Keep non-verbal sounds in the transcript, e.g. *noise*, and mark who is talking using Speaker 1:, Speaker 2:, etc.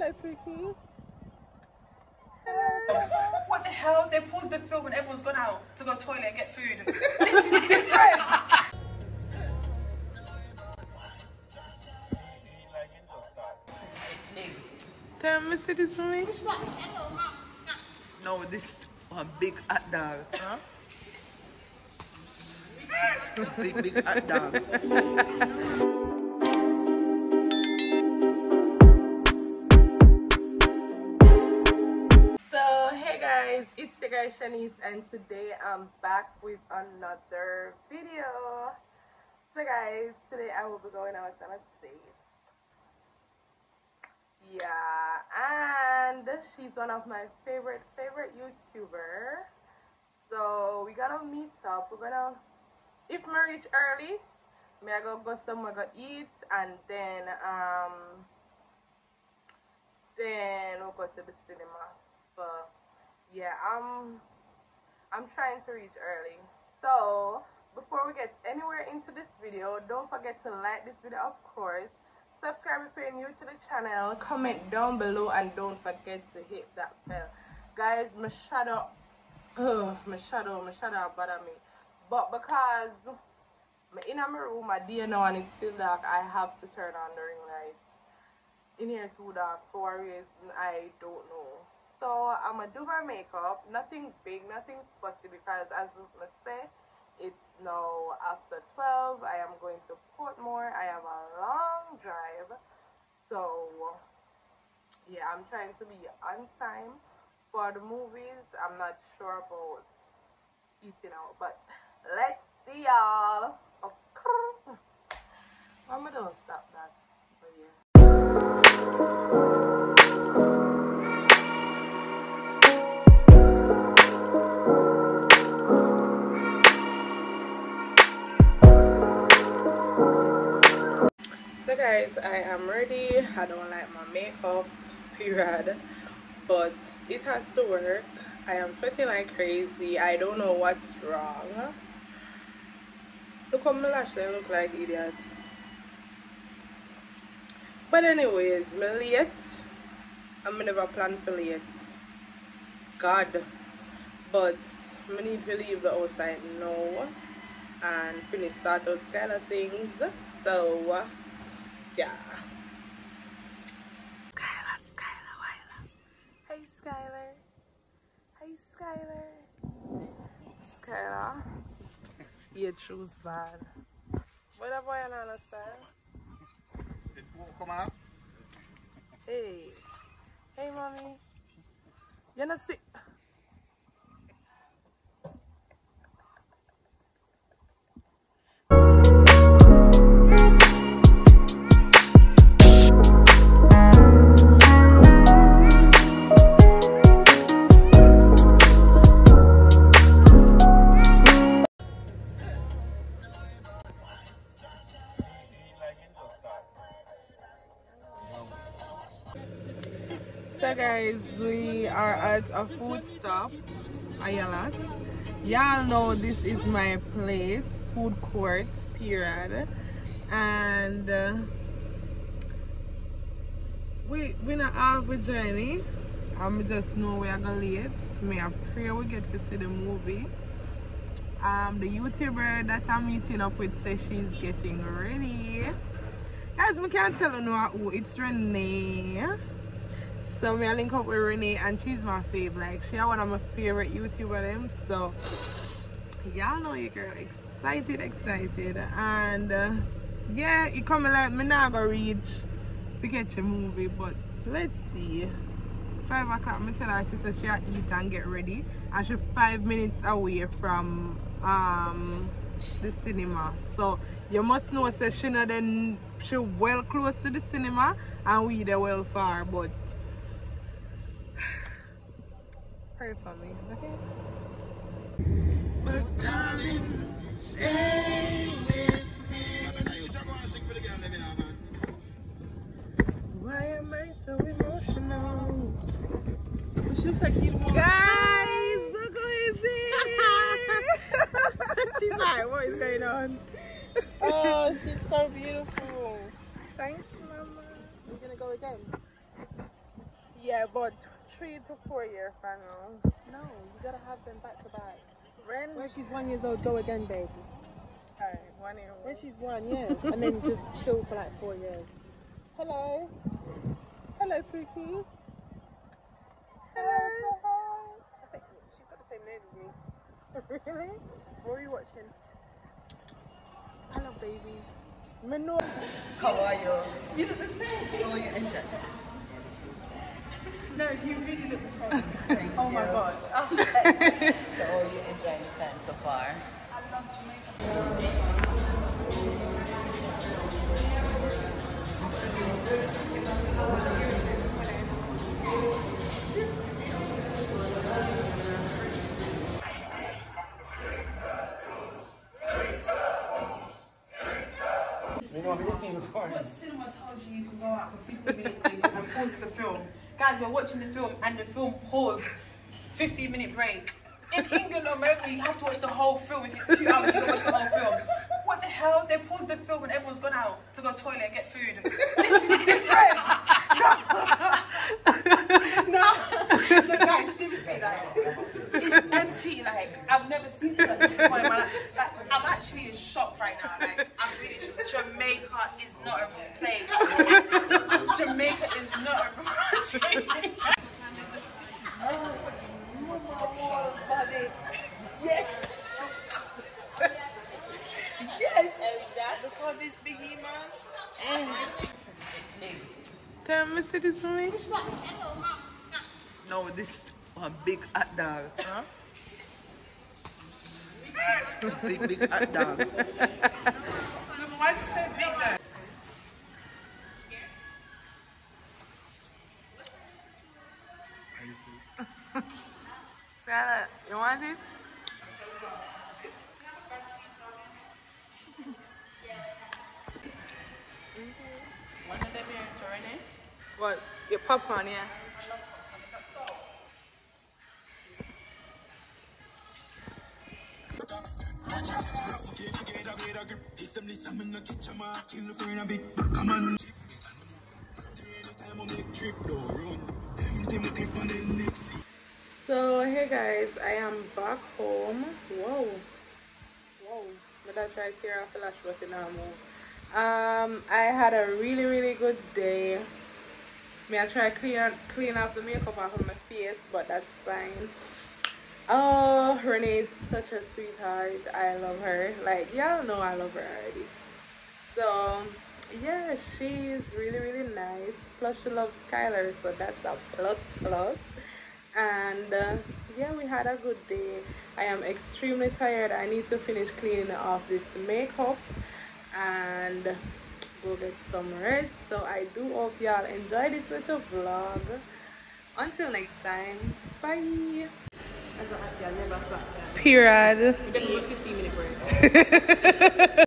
Speaker 1: Hello, Pookie.
Speaker 2: What the hell? They paused the film and everyone's gone out to go to the toilet and get food. *laughs* this is different.
Speaker 1: Tell me, see this for me.
Speaker 2: No, this one big hot dog. Huh? big, big hot dog. *laughs*
Speaker 1: guys, it's your girl Shanice, and today I'm back with another video. So, guys, today I will be going out on a date. Yeah, and she's one of my favorite favorite YouTuber. So we gonna meet up. We're gonna, if we reach early, may I go go somewhere go eat, and then um, then we'll go to the cinema. But yeah, I'm I'm trying to reach early. So before we get anywhere into this video, don't forget to like this video, of course. Subscribe if you're new to the channel. Comment down below and don't forget to hit that bell. Guys, my shadow, oh, *sighs* my shadow, my shadow bother me. But because I'm in my room, my day now and it's still dark, I have to turn on the ring light. In here too dark for a reason I don't know. So I'm gonna do my makeup. Nothing big, nothing fussy because as I say, it's now after 12. I am going to Portmore. I have a long drive. So, yeah, I'm trying to be on time for the movies. I'm not sure about eating out, but *laughs* let's see y'all. Okay. I'm gonna guys, I am ready. I don't like my makeup, period. But it has to work. I am sweating like crazy. I don't know what's wrong. Look how my lashes look like idiots. But anyways, me late. I'm never plan for late. God. But I need to leave the outside now and finish sort out of things. So yeah. Skylar, Skylar, Wyla. Hey Skylar. Hey Skylar. Skylar. Your shoes bad. What a boy I don't understand.
Speaker 3: Did Paul come out?
Speaker 1: Hey. Hey mommy. You know see guys, we are at a food stop, Ayalas. Y'all know this is my place, food court, period. And uh, we we not have a journey. I'm just know we are gonna late. May I pray we get to see the movie. Um, the YouTuber that I'm meeting up with says she's getting ready. Guys, we can't tell you no who it's Renee. So me I link up with Renee and she's my fave. Like she one of my favorite YouTuber them. So y'all know you girl excited, excited. And uh, yeah, it coming like me not gonna reach to catch a movie, but let's see. Five o'clock, me tell her she said she eat and get ready. And she five minutes away from um the cinema. So you must know say she then she well close to the cinema and we the well far, but pray for me, okay? But darling, stay with me. Why am I so emotional? She looks like you. Guys, look who is here! *laughs* She's like, what is going on?
Speaker 4: Oh, *laughs* she's so beautiful.
Speaker 1: Thanks, Mama.
Speaker 4: We're gonna go again.
Speaker 1: Yeah, but three to four year from now.
Speaker 4: No, you gotta have them back to back.
Speaker 1: When?
Speaker 4: When she's one years old, go again, baby.
Speaker 1: Alright, one year. Old.
Speaker 4: When she's one, yeah, and then just *laughs* chill for like four years. Hello, hello, Pookie. Hello, say hi. I think she's got the same nose as me. *laughs* really? What are you watching? I love babies. Menor.
Speaker 2: How are you? You look the same. Oh, you enjoy. No, you really look the same. *laughs* oh my god. *laughs*
Speaker 5: So, are you enjoying the time so far?
Speaker 2: I love Jamaica. What cinema tells you you can go out for 50 minutes and and pause the film? Guys, we're watching the film and the film paused. 15 minute break. In England or America, you have to watch the whole film. If it's two hours, you watch the whole film. What the hell? They pause the film and everyone's gone out to go to toilet and get food. This is different. *laughs* No, no, guys, seriously, like, it's empty. Like, I've never seen something like this before. Like, I'm actually in shock right now. Like, I'm really. Jamaica is not a real place. Jamaica is not a real place. Yes. Yes. Look at this biggie man.
Speaker 1: Tell me, see this one.
Speaker 5: No, this one big hot dog. Huh? big, big hot dog. *laughs*
Speaker 2: Why is it so big though?
Speaker 1: You want it?
Speaker 2: Them here is already.
Speaker 1: What? Your popcorn, yeah? So hey guys, I am back home. Whoa, whoa. But I try to clear off the lash button now. Um, I had a really really good day. Me I try clean clean off the makeup off of my face, but that's fine. Oh, Renee is such a sweetheart. I love her. Like y'all know I love her already. So yeah, she's really really nice. Plus she loves Skylar, so that's a plus plus. And uh, yeah, we had a good day. I am extremely tired. I need to finish cleaning off this makeup and go get some rest. So I do hope y'all enjoy this little vlog. Until next time, bye.
Speaker 4: As a happy, I.
Speaker 1: Period. *laughs*